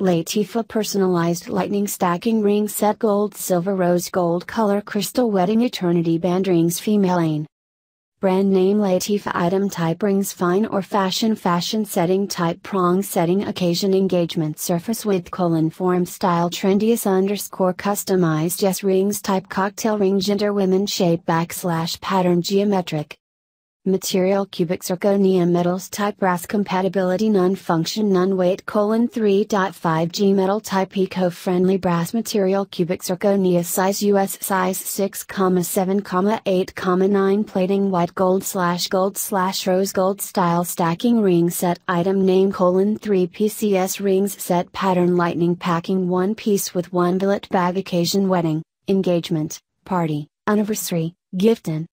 Lateefah personalized lightning stacking ring set gold silver rose gold color crystal wedding eternity band rings female lane. Brand name Lateefah item type rings fine or fashion fashion setting type prong setting occasion engagement surface width colon form style trendiest underscore customized yes rings type cocktail ring gender women shape backslash pattern geometric Material cubic zirconia metals type brass compatibility none function none weight colon 3.5 G metal type eco-friendly brass material cubic zirconia size US size 6,7, 8, 9 plating white gold slash gold slash rose gold style stacking ring set item name colon 3 PCS rings set pattern lightning packing one piece with one billet bag occasion wedding, engagement, party, anniversary, gifting